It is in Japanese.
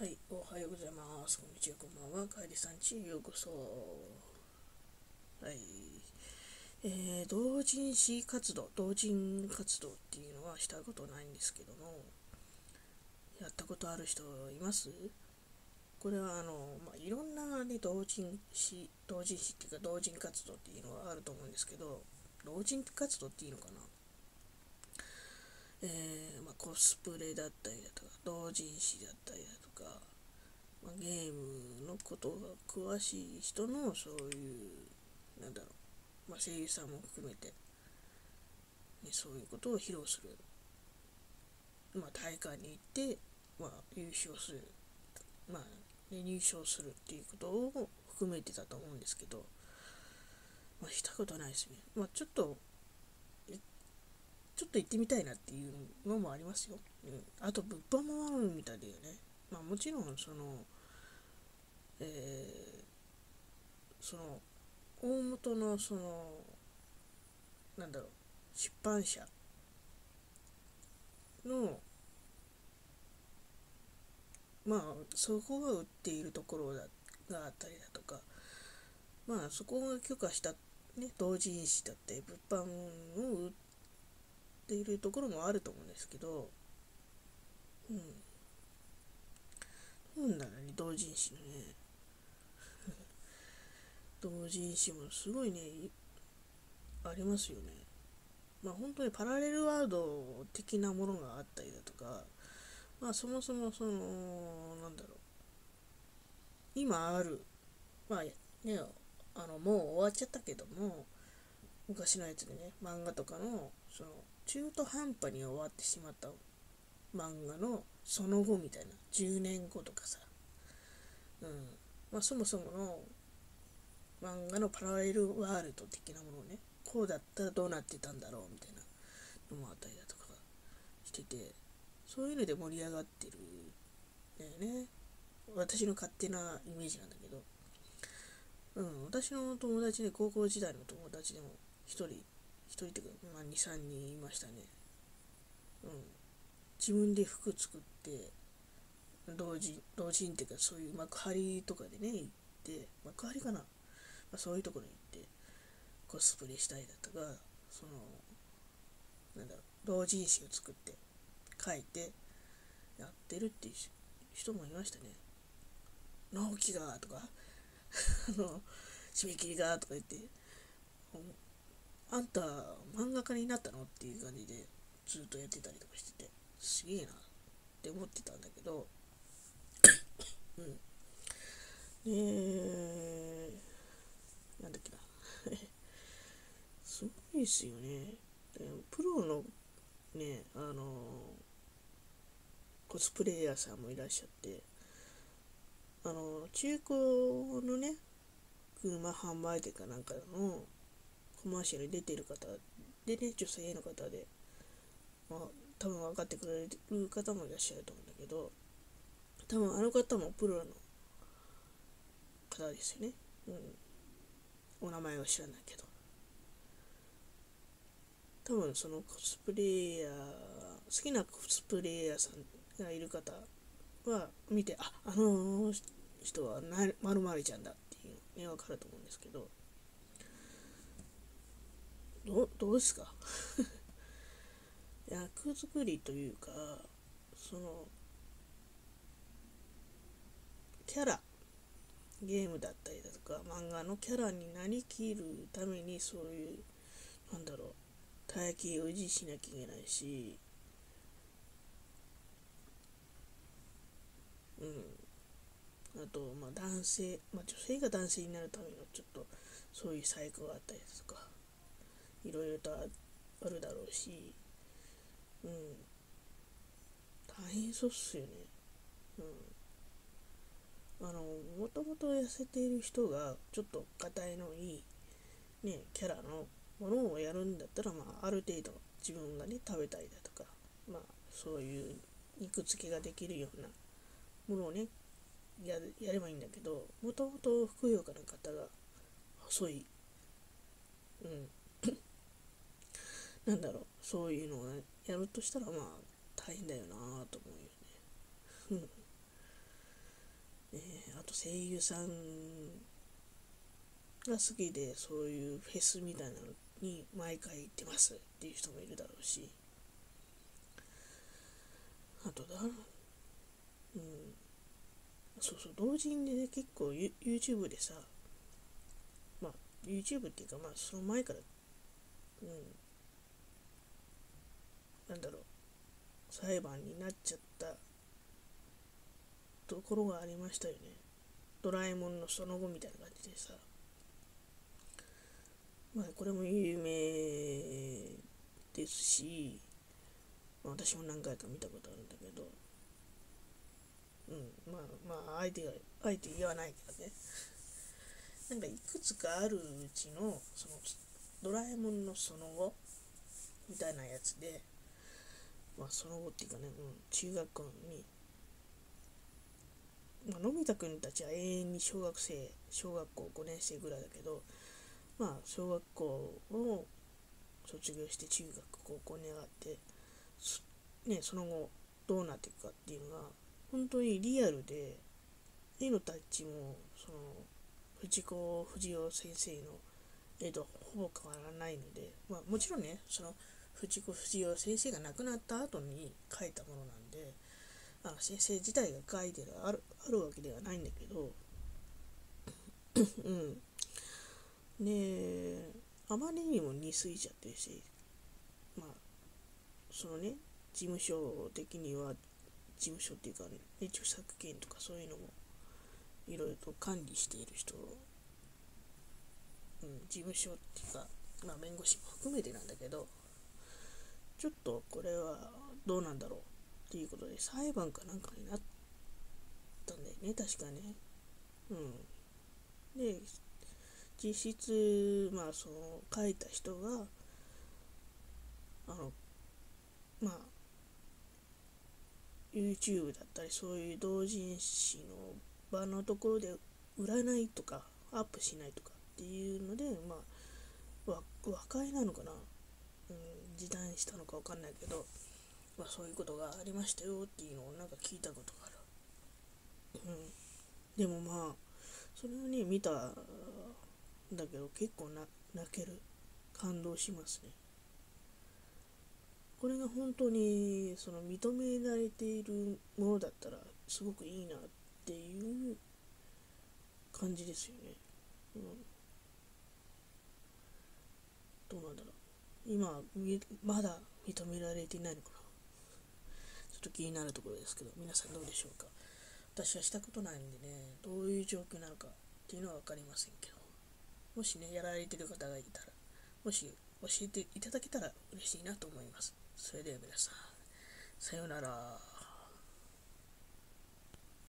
はい、おはようございます。こんにちは、こんばんは。帰りさんちへようこそ。はい。えー、同人誌活動、同人活動っていうのはしたことないんですけども、やったことある人います？これは、あの、まあ、いろんな、ね、同人誌、同人誌っていうか、同人活動っていうのはあると思うんですけど、同人活動っていいのかな？えー、まあ、コスプレだったりだとか、同人誌だったりだとか、ゲームのことが詳しい人のそういう、なんだろう、まあ、声優さんも含めて、ね、そういうことを披露する。まあ、大会に行って、まあ、優勝する。まあ、ね、入賞するっていうことを含めてたと思うんですけど、まあ、したことないですね。まあ、ちょっと、ちょっと行ってみたいなっていうのもありますよ。うん、あと、物販もあるみたいだよね。まあ、もちろん、その、えー、その、大元の、その、なんだろう、出版社の、まあ、そこが売っているところだがあったりだとか、まあ、そこが許可した、ね、同人誌だって物販を売っているところもあると思うんですけど、うん。なんだろうね、同人誌のね。同人誌もすごいね、ありますよね。まあ本当にパラレルワード的なものがあったりだとか、まあそもそもその、なんだろう。今ある、まあね、あのもう終わっちゃったけども、昔のやつでね、漫画とかの、その、中途半端に終わってしまった漫画のその後みたいな10年後とかさ、うんまあ、そもそもの漫画のパラレルワールド的なものをねこうだったらどうなってたんだろうみたいなのもあったりだとかしててそういうので盛り上がってるんだよね私の勝手なイメージなんだけどうん私の友達で高校時代の友達でも一人1人というか、まあ、2、3人いましたね。うん。自分で服作って、同人、同人っていうか、そういう幕張とかでね、行って、幕張かな、まあ、そういうところに行って、コスプレしたりだとか、その、なんだろう、同人誌を作って、書いて、やってるっていう人もいましたね。納期がとか、あの、締め切りがとか言って、あんた漫画家になったのっていう感じでずっとやってたりとかしてて、すげえなって思ってたんだけど、うん。えー、なんだっけな。すごいですよね。プロのね、あのコスプレイヤーさんもいらっしゃって、あの、中古のね、車販売店かなんかのコマーシャルに出てる方でね、女性の方で、まあ、多分分かってくれる方もいらっしゃると思うんだけど、多分あの方もプロの方ですよね。うん。お名前は知らないけど。多分そのコスプレイヤー、好きなコスプレイヤーさんがいる方は見て、あ、あの人はまるまるちゃんだっていうね、わかると思うんですけど、ど。どうですか？役作りというかそのキャラゲームだったりだとか漫画のキャラになりきるためにそういうなんだろう体型を維持しなきゃいけないしうんあとまあ男性、まあ、女性が男性になるためのちょっとそういうサイクがあったりとかいろいろとあるだろうし、うん。大変そうっすよね。うん。あの、もともと痩せている人が、ちょっと硬いのいい、ね、キャラのものをやるんだったら、まあ、ある程度自分がね、食べたりだとか、まあ、そういう肉付けができるようなものをね、ややればいいんだけど、もともとふくよかな方が細い、うん、なんだろう、そういうのをやるとしたら、まあ、大変だよなと思うよねあと。声優さんが好きでそういうフェスみたいなのに毎回行ってますっていう人もいるだろうし。あとだう。ん。そうそう同時にね結構 YouTube でさまあ YouTube っていうかまあその前からうん。なんだろう。裁判になっちゃったところがありましたよね。ドラえもんのその後みたいな感じでさ。まあこれも有名ですし、まあ、私も何回か見たことあるんだけどうんまあまあ相手が相手言わないけどね。なんかいくつかあるうちのそのドラえもんのその後みたいなやつでまあその後っていうかね、うん、中学校にまあ、のび太くんたちは永遠に小学生小学校5年生ぐらいだけどまあ小学校を卒業して中学高校に上がってねその後どうなっていくかっていうのが本当にリアルで絵のタッチもその藤子不二雄先生の絵とほぼ変わらないので、まあ、もちろんねその藤子不二雄先生が亡くなった後に描いたものなんであ先生自体が書いてるあるあるわけではないんだけどうん。であまりにも似すぎちゃってるしまあそのね事務所的には事務所っていうか、ね、著作権とかそういうのもいろいろと管理している人、うん、事務所っていうか、まあ、弁護士も含めてなんだけどちょっとこれはどうなんだろうっていうことで裁判かなんかになったんだよね確かね。うん。で実質まあその書いた人があのまあ YouTube だったりそういう同人誌の場のところで売らないとかアップしないとかっていうのでまあ和解なのかなうん、時短したのか分かんないけど、まあ、そういうことがありましたよっていうのをなんか聞いたことがある。うん、でもまあそれをね見ただけど結構な泣ける感動しますね。これが本当にその認められているものだったらすごくいいなっていう感じですよね。うん、どうなんだろう。今まだ認められていないのかなちょっと気になるところですけど皆さんどうでしょうか私はしたことないんでねどういう状況なのかっていうのは分かりませんけどもしねやられてる方がいたらもし教えていただけたら嬉しいなと思います。それでは皆さんさようなら。